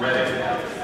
Ready.